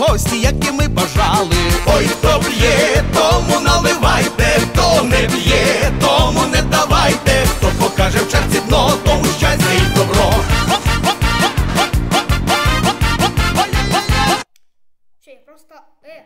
гості, як і ми бажали. Ой, хто п'є, тому наливайте, хто не п'є, тому не давайте, хто покаже в черці дно, тому щастя і добро. Чи просто. Е,